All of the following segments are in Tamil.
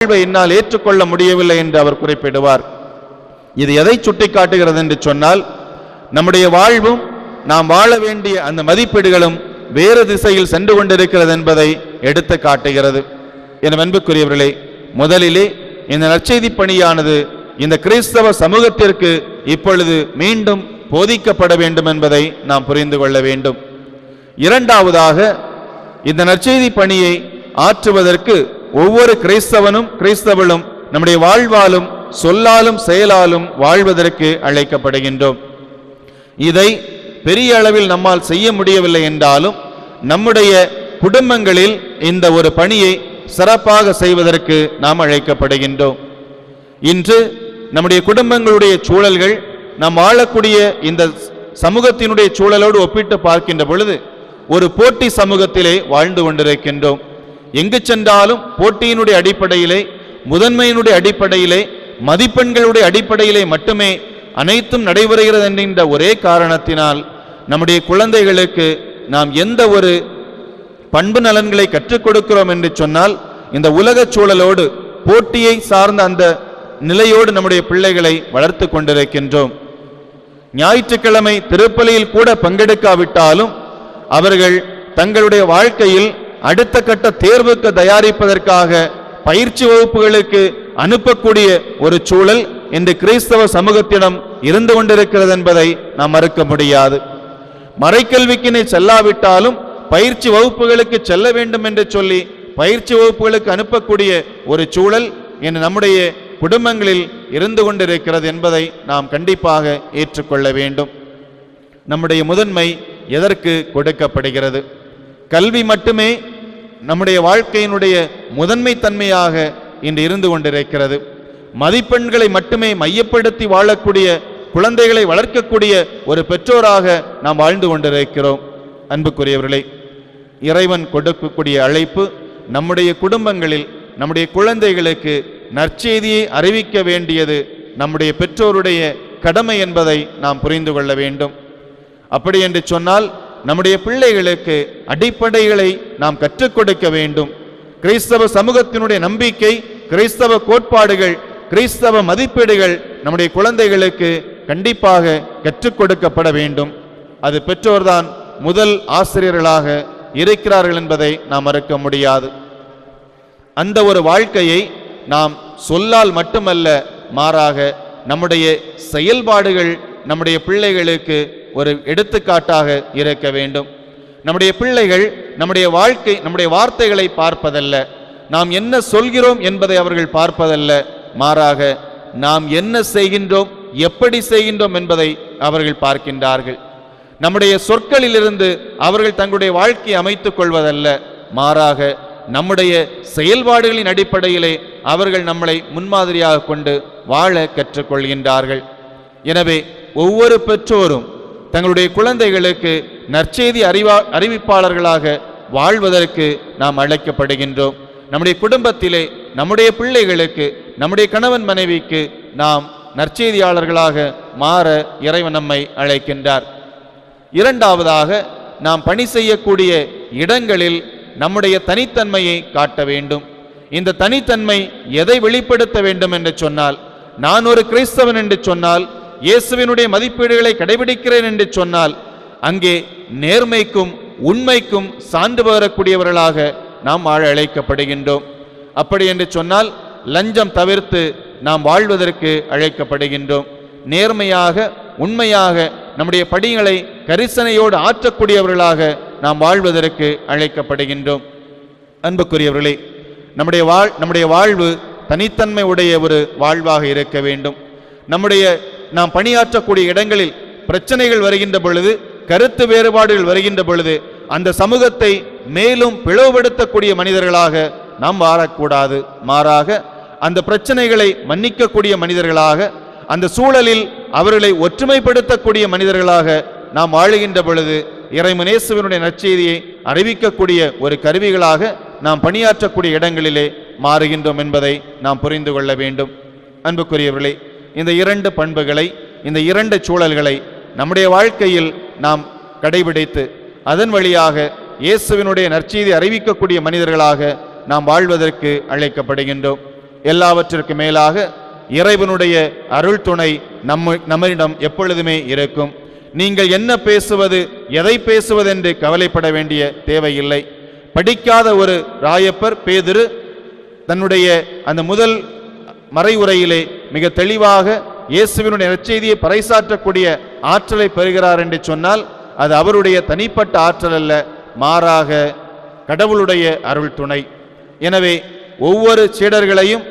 வாழ்வை என்னால் ஏற்றுக்கொள்ள முடியவில்லை என்று அவர் குறிப்பிடுவார். இது எதை சுட்டிக்காட்டுகிறது என்று சொன்னால் நம்முடைய வாழ்வும் நாம் வாழ வேண்டிய அந்த மதிப்பீடுகளும் வேறு திசையில் சென்று கொண்டிருக்கிறது என்பதை எடுத்து காட்டுகிறது. என அன்புக்குரியவர்களே முதலிலே இந்த நற்செய்தி பணியானது இந்த கிறிஸ்தவ சமூகத்திற்கு இப்பொழுது மீண்டும் போதிக்கப்பட வேண்டும் என்பதை நாம் புரிந்து கொள்ள வேண்டும். இரண்டாவதாக இந்த நற்செய்தி பணியை ஆற்றுவதற்கு ஒவ்வொரு கிறிஸ்தவனும் கிறிஸ்தவளும் நம்முடைய வாழ்வாலும் சொல்லாலும் செயலாலும் வாழ்வதற்கு அழைக்கப்படுகின்றோம். இதை பெரிய அளவில் நம்மால் செய்ய முடியவில்லை என்றாலும் நம்முடைய குடும்பங்களில் இந்த ஒரு பணியை சிறப்பாக செய்வதற்கு நாம் அழைக்கப்படுகின்றோம். இன்று நம்முடைய குடும்பங்களுடைய சூழல்கள் நாம் வாழக்கூடிய இந்த சமூகத்தினுடைய சூழலோடு ஒப்பிட்டு பார்க்கின்ற பொழுது ஒரு போட்டி சமூகத்திலே வாழ்ந்து கொண்டிருக்கின்றோம். எங்கு சென்றாலும் போட்டியினுடைய அடிப்படையிலே முதன்மையினுடைய அடிப்படையிலே மதிப்பெண்களுடைய அடிப்படையிலே மட்டுமே அனைத்தும் நடைபெறுகிறது என்கின்ற ஒரே காரணத்தினால் நம்முடைய குழந்தைகளுக்கு நாம் எந்த ஒரு பண்பு நலன்களை கற்றுக் கொடுக்கிறோம் என்று சொன்னால் இந்த உலக சூழலோடு போட்டியை சார்ந்த அந்த நிலையோடு நம்முடைய பிள்ளைகளை வளர்த்து கொண்டிருக்கின்றோம். ஞாயிற்றுக்கிழமை திருப்பலியில் கூட பங்கெடுக்காவிட்டாலும் அவர்கள் தங்களுடைய வாழ்க்கையில் அடுத்த கட்ட தேர்வுக்கு தயாரிப்பதற்காக பயிற்சி வகுப்புகளுக்கு அனுப்பக்கூடிய ஒரு சூழல் இன்று கிறிஸ்தவ சமூகத்திடம் இருந்து கொண்டிருக்கிறது என்பதை நாம் மறுக்க முடியாது. மறைக்கல்விக்கினை செல்லாவிட்டாலும் பயிற்சி வகுப்புகளுக்கு செல்ல வேண்டும் என்று சொல்லி பயிற்சி வகுப்புகளுக்கு அனுப்பக்கூடிய ஒரு சூழல் இன்று நம்முடைய குடும்பங்களில் இருந்து கொண்டிருக்கிறது என்பதை நாம் கண்டிப்பாக ஏற்றுக்கொள்ள வேண்டும். நம்முடைய முதன்மை எதற்கு கொடுக்கப்படுகிறது? கல்வி மட்டுமே நம்முடைய வாழ்க்கையினுடைய முதன்மை தன்மையாக இன்று இருந்து கொண்டிருக்கிறது. மதிப்பெண்களை மட்டுமே மையப்படுத்தி வாழக்கூடிய குழந்தைகளை வளர்க்கக்கூடிய ஒரு பெற்றோராக நாம் வாழ்ந்து கொண்டிருக்கிறோம். அன்புக்குரியவர்களே இறைவன் கொடுக்கக்கூடிய அழைப்பு நம்முடைய குடும்பங்களில் நம்முடைய குழந்தைகளுக்கு நற்செய்தியை அறிவிக்க வேண்டியது நம்முடைய பெற்றோருடைய கடமை என்பதை நாம் புரிந்து கொள்ள வேண்டும். அப்படி என்று சொன்னால் நம்முடைய பிள்ளைகளுக்கு அடிப்படைகளை நாம் கற்றுக் கொடுக்க வேண்டும். கிறிஸ்தவ சமூகத்தினுடைய நம்பிக்கை கிறிஸ்தவ கோட்பாடுகள் கிறிஸ்தவ மதிப்பீடுகள் நம்முடைய குழந்தைகளுக்கு கண்டிப்பாக கற்றுக் கொடுக்கப்பட வேண்டும். அது பெற்றோர்தான் முதல் ஆசிரியர்களாக இருக்கிறார்கள் என்பதை நாம் மறுக்க முடியாது. அந்த ஒரு வாழ்க்கையை நாம் சொல்லால் மட்டுமல்ல மாறாக நம்முடைய செயல்பாடுகள் நம்முடைய பிள்ளைகளுக்கு ஒரு எடுத்துக்காட்டாக இருக்க வேண்டும். நம்முடைய பிள்ளைகள் நம்முடைய வாழ்க்கை நம்முடைய வார்த்தைகளை பார்ப்பதல்ல. நாம் என்ன சொல்கிறோம் என்பதை அவர்கள் பார்ப்பதல்ல. மாறாக நாம் என்ன செய்கின்றோம் எப்படி செய்கின்றோம் என்பதை அவர்கள் பார்க்கின்றார்கள். நம்முடைய சொற்களிலிருந்து அவர்கள் தங்களுடைய வாழ்க்கையை அமைத்துக் கொள்வதல்ல. மாறாக நம்முடைய செயல்பாடுகளின் அடிப்படையிலே அவர்கள் நம்மளை முன்மாதிரியாக கொண்டு வாழ கற்றுக்கொள்கின்றார்கள். எனவே ஒவ்வொரு பெற்றோரும் தங்களுடைய குழந்தைகளுக்கு நற்செய்தி அறிவா அறிவிப்பாளர்களாக வாழ்வதற்கு நாம் அழைக்கப்படுகின்றோம். நம்முடைய குடும்பத்திலே நம்முடைய பிள்ளைகளுக்கு நம்முடைய கணவன் மனைவிக்கு நாம் நற்செய்தியாளர்களாக மாற இறைவன் நம்மை அழைக்கின்றார். இரண்டாவதாக நாம் பணி செய்யக்கூடிய இடங்களில் நம்முடைய தனித்தன்மையை காட்ட வேண்டும். இந்த தனித்தன்மை எதை வெளிப்படுத்த வேண்டும் என்று சொன்னால் நான் ஒரு கிறிஸ்தவன் என்று சொன்னால் இயேசுவினுடைய மதிப்பீடுகளை கடைபிடிக்கிறேன் என்று சொன்னால் அங்கே நேர்மைக்கும் உண்மைக்கும் சான்று பகரக்கூடியவர்களாக நாம் வாழ அழைக்கப்படுகின்றோம். அப்படி என்று சொன்னால் லஞ்சம் தவிர்த்து நாம் வாழ்வதற்கு அழைக்கப்படுகின்றோம். நேர்மையாக உண்மையாக நம்முடைய படிகளை கரிசனையோடு ஆற்றக்கூடியவர்களாக நாம் வாழ்வதற்கு அழைக்கப்படுகின்றோம். அன்புக்குரியவர்களே நம்முடைய வாழ் நம்முடைய வாழ்வு தனித்தன்மை உடைய ஒரு வாழ்வாக இருக்க வேண்டும். நம்முடைய நாம் பணியாற்றக்கூடிய இடங்களில் பிரச்சனைகள் வருகின்ற பொழுது கருத்து வேறுபாடுகள் வருகின்ற பொழுது அந்த சமூகத்தை மேலும் பிளவுபடுத்தக்கூடிய மனிதர்களாக நாம் வாழக்கூடாது. மாறாக அந்த பிரச்சனைகளை மன்னிக்கக்கூடிய மனிதர்களாக அந்த சூழலில் அவர்களை ஒற்றுமைப்படுத்தக்கூடிய மனிதர்களாக நாம் வாழுகின்ற பொழுது இறைமனேசுவனுடைய நற்செய்தியை அறிவிக்கக்கூடிய ஒரு கருவிகளாக நாம் பணியாற்றக்கூடிய இடங்களிலே மாறுகின்றோம் என்பதை நாம் புரிந்து கொள்ள வேண்டும். அன்புக்குரியவர்களே இந்த இரண்டு பண்புகளை இந்த இரண்டு சூழல்களை நம்முடைய வாழ்க்கையில் நாம் கடைபிடித்து அதன் வழியாக இயேசுவினுடைய நற்செய்தி அறிவிக்கக்கூடிய மனிதர்களாக நாம் வாழ்வதற்கு அழைக்கப்படுகின்றோம். எல்லாவற்றிற்கும் மேலாக இறைவனுடைய அருள் துணை நம்ம நம்மிடம் எப்பொழுதுமே இருக்கும். நீங்கள் என்ன பேசுவது எதை பேசுவதென்று கவலைப்பட வேண்டிய தேவையில்லை. படிக்காத ஒரு ராயப்பர் பேதிரு தன்னுடைய அந்த முதல் மறைவுரையிலே மிக தெளிவாக இயேசுவினுடைய நற்செய்தியை பறைசாற்றக்கூடிய ஆற்றலை பெறுகிறார் என்று சொன்னால் அது அவருடைய தனிப்பட்ட ஆற்றல் அல்ல மாறாக கடவுளுடைய அருள் துணை. எனவே ஒவ்வொரு சீடர்களையும்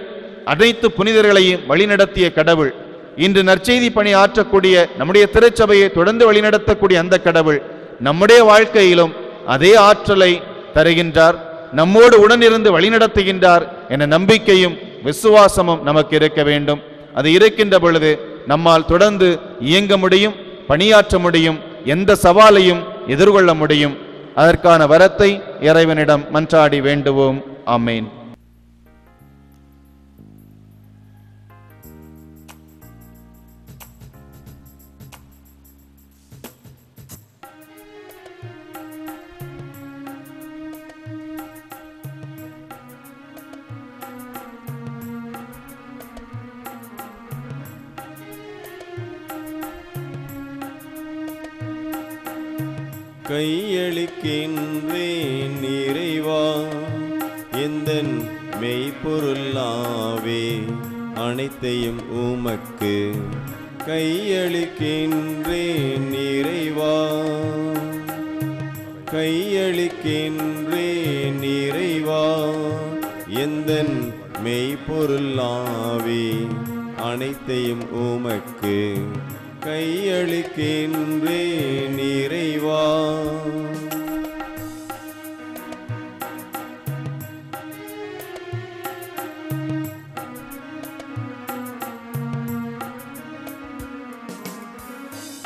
அனைத்து புனிதர்களையும் வழிநடத்திய கடவுள் இன்று நற்செய்தி பணி ஆற்றக்கூடிய நம்முடைய திருச்சபையை தொடர்ந்து வழிநடத்தக்கூடிய அந்த கடவுள் நம்முடைய வாழ்க்கையிலும் அதே ஆற்றலை தருகின்றார் நம்மோடு உடனிருந்து வழிநடத்துகின்றார் என நம்பிக்கையும் விசுவாசமும் நமக்கு இருக்க வேண்டும். அது இருக்கின்ற பொழுது நம்மால் தொடர்ந்து இயங்க முடியும் பணியாற்ற முடியும் எந்த சவாலையும் எதிர்கொள்ள முடியும். அதற்கான வரத்தை இறைவனிடம் மன்றாடி வேண்டுவோம். ஆமேன். கையளிக்கின்றேன் இறைவா. எந்தன் மெய்ப்பொருளாவே அனைத்தையும் உமக்கு கையளிக்கின்றேன் இறைவா. கையளிக்கின்றேன் இறைவா. எந்தன் மெய்ப்பொருளாவே அனைத்தையும் உமக்கு கையளிக்கின்றே நிறைவா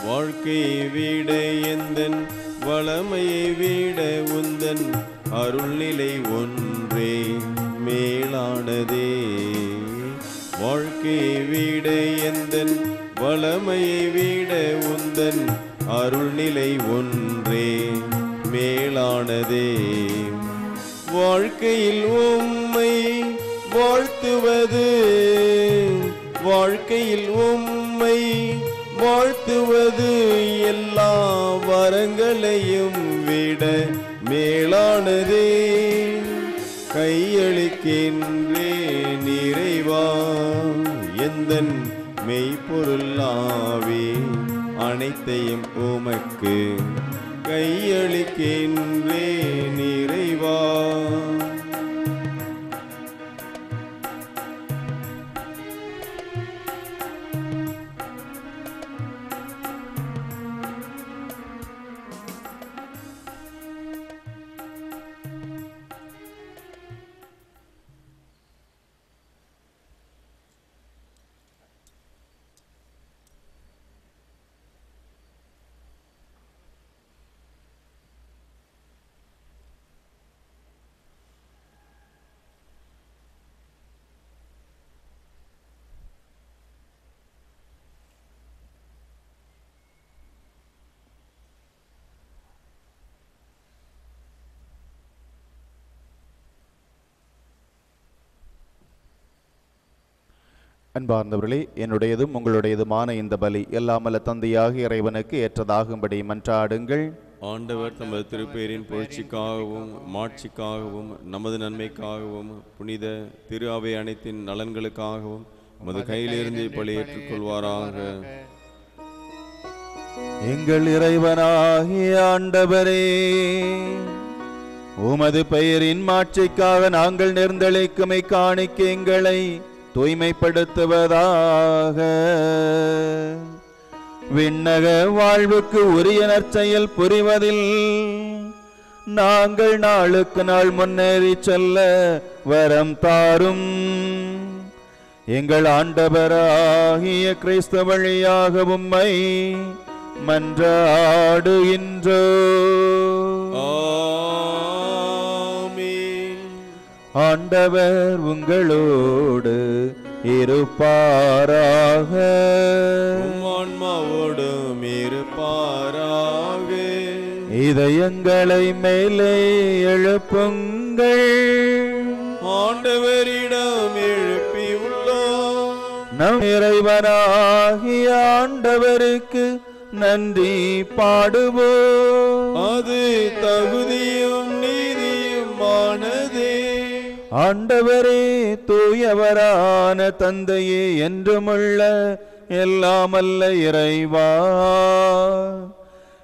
வாழ்க்கையை விட எந்தன் வளமையை விட உந்தன் அருள்நிலை ஒன்றே மேலானதே. வாழ்க்கையை விட எந்தன் வளமையை விட உந்தன் அருள்நிலை ஒன்றே மேலானதே. வாழ்க்கையில் உம்மை வாழ்த்துவது வாழ்க்கையில் உம்மை வாழ்த்துவது எல்லா வரங்களையும் விட மேலானதே. கையளிக்கின்றே நிறைவா எந்தன் மெய்ப்பொருளாவே அனைத்தையும் உமக்கு கையளிக்கின்றேன் நிறைவா அன்பார்ந்தவர்களே என்னுடையதும் உங்களுடையதுமான இந்த பலி எல்லாமல்ல தந்தையாக இறைவனுக்கு ஏற்றதாகும்படி மன்றாடுங்கள். ஆண்டவர் தமது திருப்பேரின் புகழ்ச்சிக்காகவும் மாட்சிக்காகவும் நமது நன்மைக்காகவும் புனித திரு அவை அனைத்தின் நலன்களுக்காகவும் உமது கையிலிருந்து பலி ஏற்றுக்கொள்வாராக. எங்கள் இறைவனாகிய ஆண்டவரே உமது பெயரின் மாட்சிக்காக நாங்கள் நேர்ந்தளிக்குமை காணிக்க எங்களை தூய்மைப்படுத்துவதாக. விண்ணக வாழ்வுக்கு உரிய நற்செயல் புரிவதில் நாங்கள் நாளுக்கு நாள் முன்னேறி செல்ல வரம் தாரும். எங்கள் ஆண்டவராகிய கிறிஸ்து வழியாக உம்மை மன்றாடுகின்றோ ஆண்டவர் உங்களோடு இருப்பாராக. ஆன்மாவோடும் இருப்பாராக. இதயங்களை மேலே எழுப்புங்கள். ஆண்டவரிடம் எழுப்பி நம் இறைவனாகிய ஆண்டவருக்கு நன்றி பாடுவோம். அது தகுதியும் நீதியுமானதே ஆண்டவரே தூயவரான தந்தையே என்றுமுள்ள எல்லாமல்ல இறைவா.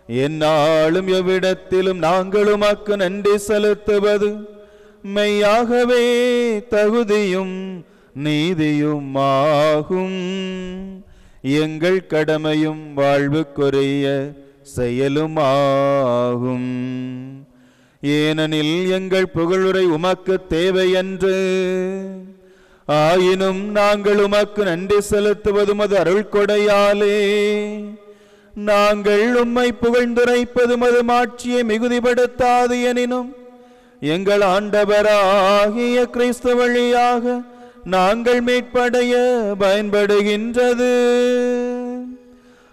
என்னாலும் எவ்விடத்திலும் நாங்களும் அக்கு நன்றி செலுத்துவது மெய்யாகவே தகுதியும் நீதியும் ஆகும் எங்கள் கடமையும் வாழ்வுக்குரிய செயலுமாகும். ஏனெனில் எங்கள் புகழுரை உமக்கு தேவையன்று. ஆயினும் நாங்கள் உமக்கு நன்றி செலுத்துவது மது அருள் கொடையாலே நாங்கள் உம்மை புகழ்ந்துரைப்பது மது மாட்சியை மிகுதிப்படுத்தாது எனினும் எங்கள் ஆண்டவராகிய கிறிஸ்து வழியாக நாங்கள் மீட்படைய பயன்படுகின்றது.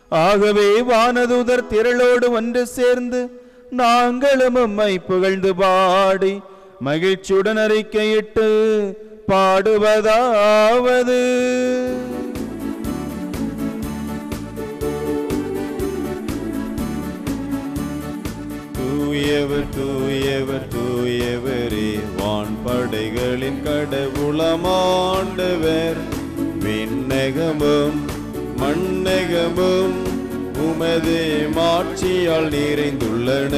ஆகவே வானதூதர் திரளோடு ஒன்று சேர்ந்து நாங்களும் உம்மை புகழ்ந்து பாடி மகிழ்ச்சியுடன் அறிக்கையிட்டு பாடுவதாவது. தூயவர் தூயவர் தூயவரே வான் படைகளின் கடவுளமாண்டவர் விண்ணகமும் மண்ணகமும் உமது மாட்சியால் நிறைந்துள்ளன.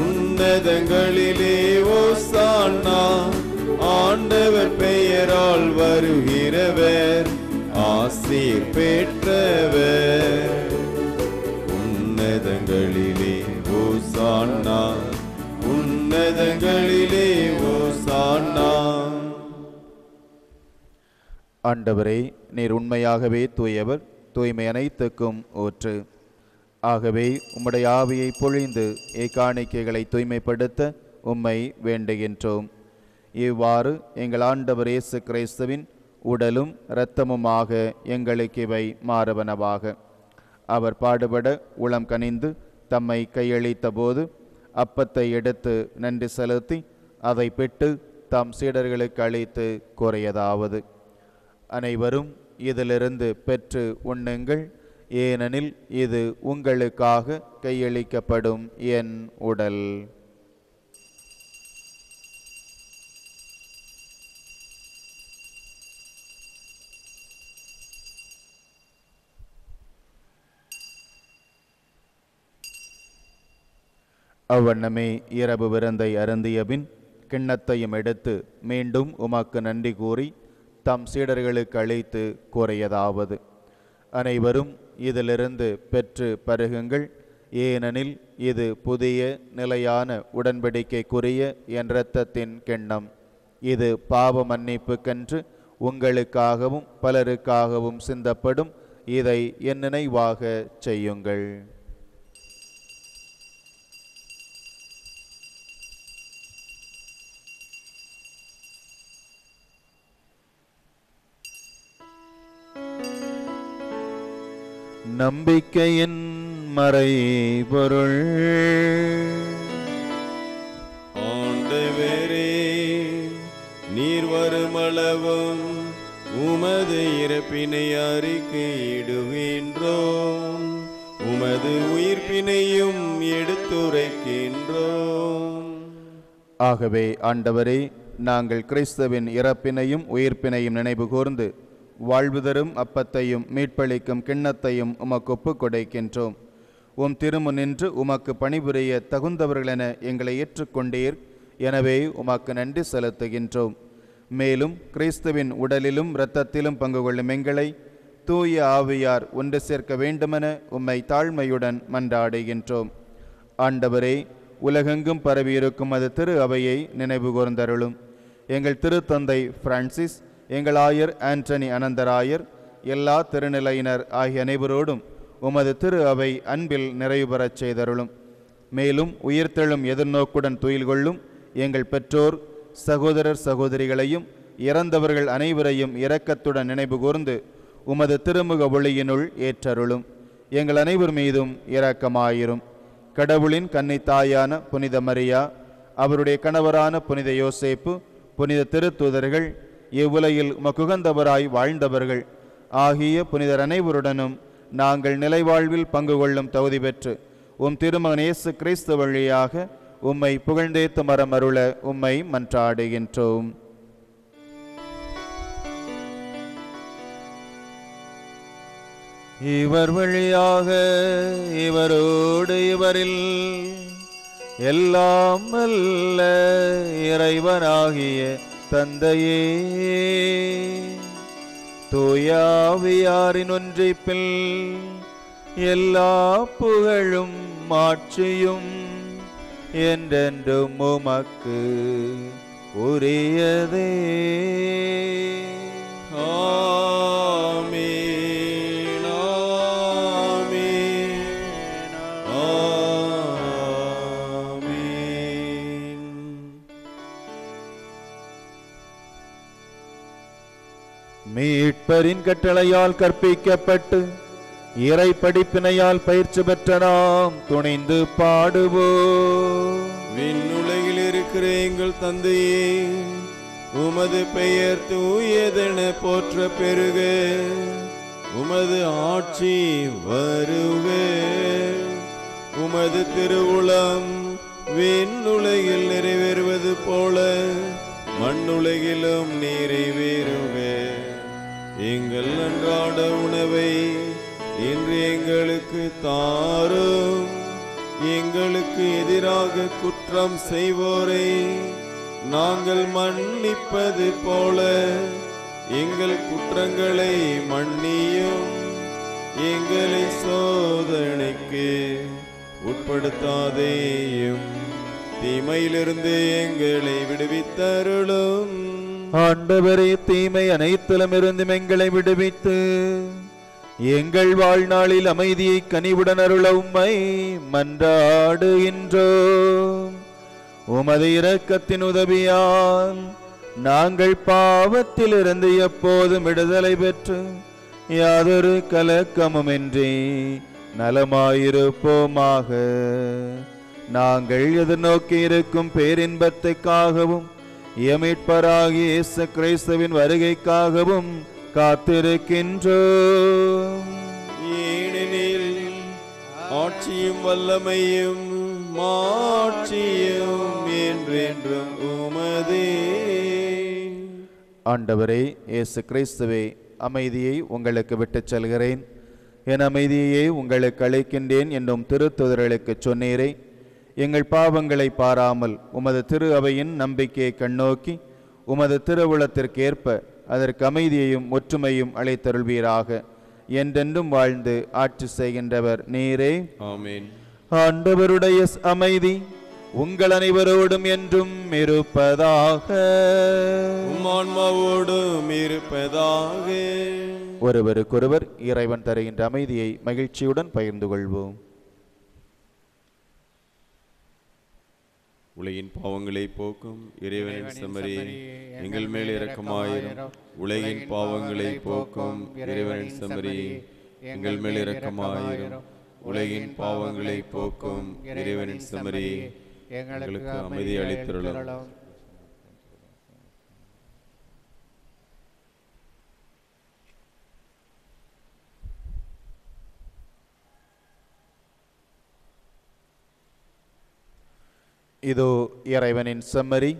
உன்னதங்களிலே ஓசானா ஆண்டவர் பெயரால் வருகிறவர் ஆசீர் பெற்றவர். உன்னதங்களிலே ஓசானா உன்னதங்களிலே ஓசானா ஆண்டவரே நீர் உண்மையாகவே தூயவர் தூய்மை அனைத்துக்கும் ஊற்று ஆகவே உம்முடைய ஆவியை பொழிந்து இக்காணிக்கைகளை தூய்மைப்படுத்த உம்மை வேண்டுகின்றோம். இவ்வாறு எங்கள் ஆண்டவர் இயேசு கிறிஸ்துவின் உடலும் இரத்தமுமாக எங்களுக்கு இவை மாறுவனவாக. அவர் பாடுபட உளம் கனிந்து தம்மை கையளித்த போது அப்பத்தை எடுத்து நன்றி செலுத்தி அதை பெற்று தம் சீடர்களுக்கு அளித்து கூறியதாவது. அனைவரும் இதிலிருந்து பெற்று உண்ணுங்கள். ஏனெனில் இது உங்களுக்காக கையளிக்கப்படும் என் உடல். அவ்வண்ணமே இரவு விருந்தை அருந்தியபின் கிண்ணத்தையும் எடுத்து மீண்டும் உமக்கு நன்றி கூறி தம் சீடர்களுக்கு அழைத்து கூறியதாவது. அனைவரும் இதிலிருந்து பெற்று பருகுங்கள். ஏனெனில் இது புதிய நிலையான உடன்படிக்கைக்குரிய என் இரத்தத்தின் கிண்ணம். இது பாவ மன்னிப்புக்கென்று உங்களுக்காகவும் பலருக்காகவும் சிந்தப்படும். இதை என் நினைவாக செய்யுங்கள். நம்பிக்கையின் மறைபொருள். ஆண்டவரே நீர் வருமளவும் உமது இறப்பினை அறிக்கையிடுகின்றோம் உமது உயிர்ப்பினையும் எடுத்துரைக்கின்றோம் ஆகவே ஆண்டவரே நாங்கள் கிறிஸ்துவின் இறப்பினையும் உயிர்ப்பினையும் நினைவு கூர்ந்து வாழ்வு தரும் அப்பத்தையும் மீட்பளிக்கும் கிண்ணத்தையும் உமக்கு ஒப்பு கொடைக்கின்றோம் உம் திருமுனின்று உமக்கு பணிபுரிய தகுந்தவர்களென எங்களை ஏற்றுக்கொண்டீர். எனவே உமக்கு நன்றி செலுத்துகின்றோம். மேலும் கிறிஸ்துவின் உடலிலும் இரத்தத்திலும் பங்கு கொள்ளும் எங்களை தூய ஆவியார் ஒன்று சேர்க்க வேண்டுமென உம்மை தாழ்மையுடன் மன்றாடுகின்றோம். ஆண்டவரே உலகெங்கும் பரவியிருக்கும் அது திரு அவையை நினைவு கூர்ந்தருளும் எங்கள் திருத்தந்தை பிரான்சிஸ் எங்கள் ஆயர் ஆண்டனி அனந்தராயர் எல்லா திருநிலையினர் ஆகிய அனைவரோடும் உமது திரு அவை அன்பில் நிறைவு பெறச் செய்தருளும். மேலும் உயிர்த்தெழும் எதிர்நோக்குடன் துயில் கொள்ளும் எங்கள் பெற்றோர் சகோதரர் சகோதரிகளையும் இறந்தவர்கள் அனைவரையும் இரக்கத்துடன் நினைவு கூர்ந்து உமது திருமுக ஒளியினுள் ஏற்றருளும். எங்கள் அனைவர் மீதும் இரக்கமாயிரும். கடவுளின் கன்னி தாயான புனித மரியா அவருடைய கணவரான புனித யோசேப்பு புனித திருத்தூதர்கள் இவ்வுலகில் மகுகந்தவராய் வாழ்ந்தவர்கள் ஆகிய புனிதர் அனைவருடனும் நாங்கள் நிலைவாழ்வில் பங்கு கொள்ளும் தகுதி பெற்று உம் திருமகன் இயேசு கிறிஸ்து வழியாக உம்மை புகழ்ந்தேத்து மரம் அருள உம்மை மன்றாடுகின்றோம். இவர் வழியாக இவரோடு இவரில் எல்லாம் அல்ல இறைவனாகிய தந்தையே தூயாவியாரின் ஒன்றிப்பில் எல்லா புகழும் மாட்சியும் என்றென்றும் உமக்கு உரியதே. ஆமே மீட்பரின் கட்டளையால் கற்பிக்கப்பட்டு இறை படிப்பினையால் பயிற்சி பெற்ற நாம் துணிந்து பாடுவோம். விண்ணுலகில் இருக்கிற எங்கள் தந்தையே உமது பெயர் தூயதென போற்ற பெருக உமது ஆட்சி வருக. உமது திருவுளம் விண்ணுலகில் நிறைவேறுவது போல மண்ணுலகிலும் நிறைவேறுவேன் எங்கள் அன்றாட உணவை இன்று எங்களுக்கு தாரும். எங்களுக்கு எதிராக குற்றம் செய்வோரை நாங்கள் மன்னிப்பது போல எங்கள் குற்றங்களை மன்னியும். எங்களை சோதனைக்கு உட்படுத்தாதேயும். தீமையிலிருந்து எங்களை விடுவித்தருளும். ஆண்டவரே தீமை அனைத்திலும் இருந்தும் எங்களை விடுவித்து எங்கள் வாழ்நாளில் அமைதியை கனிவுடன் அருள உம்மை மன்றாடுகின்றோம். உமது இரக்கத்தின் உதவியால் நாங்கள் பாவத்திலிருந்து எப்போதும் விடுதலை பெற்று யாதொரு கலக்கமுமின்றி நலமாயிருப்போமாக. நாங்கள் எதிர்நோக்கி இருக்கும் பேரின்பத்துக்காகவும் எமிட்பராகிய இயேசு கிறிஸ்துவின் வருகைக்காகவும் காத்திருக்கின்றோம் ஏனெனில் ஆட்சியும் வல்லமையும் மாட்சியும் என்றென்றும் உமதே. ஆண்டவரே இயேசு கிறிஸ்துவே அமைதியை உங்களுக்கு விட்டுச் செல்கிறேன். என் அமைதியையே உங்களுக்கு அளிக்கின்றேன் என்னும் திருத்துதர்களுக்கு சொன்னீரே. எங்கள் பாவங்களை பாராமல் உமது திரு அவையின் நம்பிக்கையை கண்ணோக்கி உமது திருவுளத்திற்கேற்ப அதற்கு அமைதியையும் ஒற்றுமையும் அளித்தருள்வீராக என்றென்றும் வாழ்ந்து ஆட்சி செய்கின்றவர் நீரே. ஆமென். ஆண்டவருடைய அமைதி உங்கள் அனைவரோடும் என்றும் இருப்பதாக. உம் ஆன்மாவோடும் இருப்பதாக. ஒருவருக்கொருவர் இறைவன் தருகின்ற அமைதியை மகிழ்ச்சியுடன் பகிர்ந்து கொள்வோம். உலகின் பாவங்களை போக்கும் இறைவனின் செம்மறி எங்கள் மேல் இரக்கமாயிரும் உலகின் பாவங்களை போக்கும் இறைவனின் செம்மறி எங்கள் மேல் இரக்கமாயிரும் உலகின் பாவங்களை போக்கும் இறைவனின் செம்மறி எங்களுக்கு அமைதி அளித்திருளும். இதோ இறைவனின் செம்மறி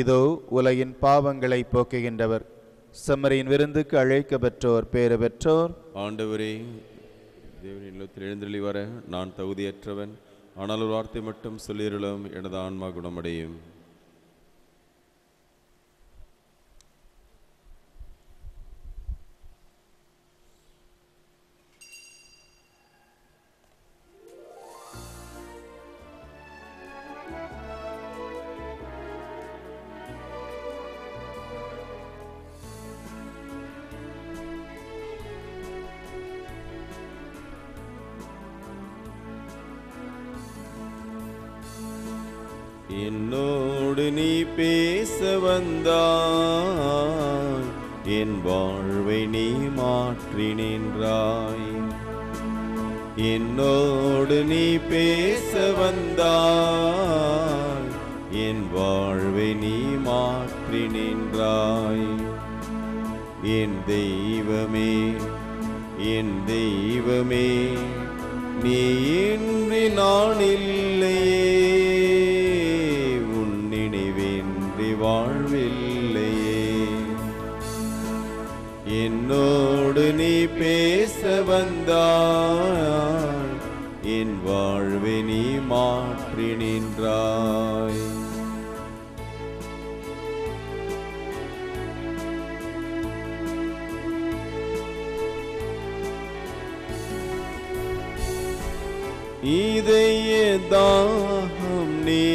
இதோ உலகின் பாவங்களை போக்குகின்றவர். செம்மறியின் விருந்துக்கு அழைக்க பெற்றோர் பேறு பெற்றோர். ஆண்டவரே தேவனின் இல்லத்தில் எழுந்தருளி வர நான் தகுதியற்றவன். ஆனால் ஒரு வார்த்தை மட்டும் சொல்லியிருளும் எனது ஆன்மா குணமடையும். பேச வந்தாய். என் வாழ்வை நீ மாற்றி நின்றாய். என்னோடு நீ பேச வந்தாய். என் வாழ்வை நீ மாற்றி நின்றாய். என் தெய்வமே என் தெய்வமே நீ இன்றி நான் இல்லையே. வாழ்வில்லையே. என்னோடு நீ பேச வந்தாய். என் வாழ்வை நீ மாற்றி நின்றாய். இதையே தாகம் நீ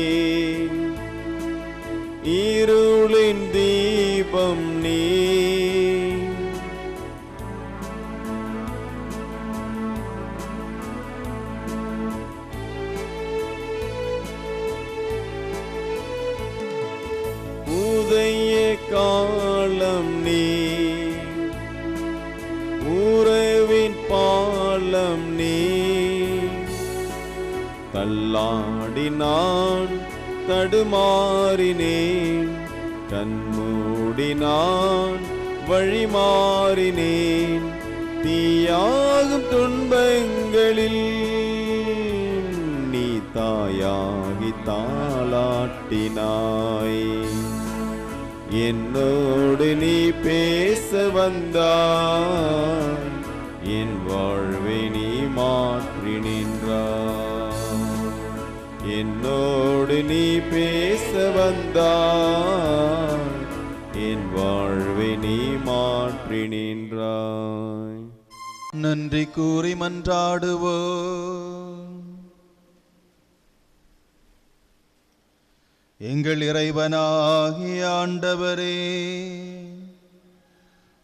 நான் தடுமாறினேன். கண்மூடி நான் வழிமாறினேன். தீயாகும் துன்பங்களில் நீ தாயாகி தாளாட்டினாய். என்னோடு நீ பேச வந்தாய். என் வாழ் என்னோடு நீ பேச வந்தாய். என் வாழ்வை நீ மாற்றி நின்றாய். நன்றி கூறி மன்றாடுவோ எங்கள் இறைவனாகிய ஆண்டவரே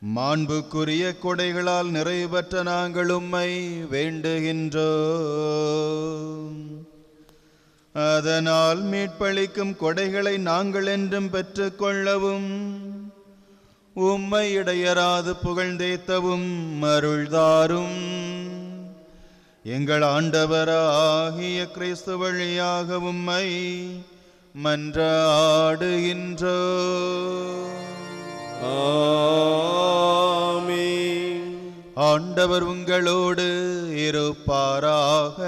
மாண்புக்குரிய கொடைகளால் நிறைவற்ற நாங்கள் உம்மை வேண்டுகின்றோம். அதனால் மீட்பளிக்கும் கொடைகளை நாங்கள் என்றும் பெற்றுக்கொள்ளவும் உம்மை இடையராது புகழ்ந்தேத்தவும் அருள்தாரும். எங்கள் ஆண்டவராகிய கிறிஸ்து வழியாக உம்மை மன்றாடுகின்றோ. ஆண்டவர் உங்களோடு இருப்பாராக.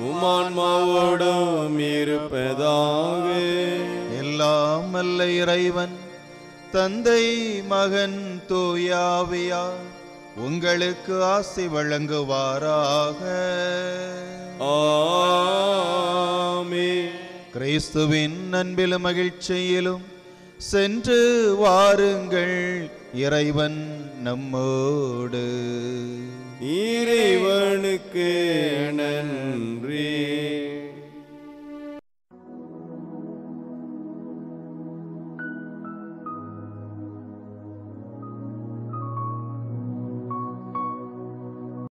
உமான்மாவோடும் இருப்பதாக. எல்லாம் அல்ல இறைவன் தந்தை மகன் தூயாவியா உங்களுக்கு ஆசி வழங்குவாராக. ஆமென். கிறிஸ்துவின் அன்பிலும் மகிழ்ச்சியிலும் சென்று வாருங்கள் இறைவன் நம்மோடு. இறைவனுக்கு நன்றி.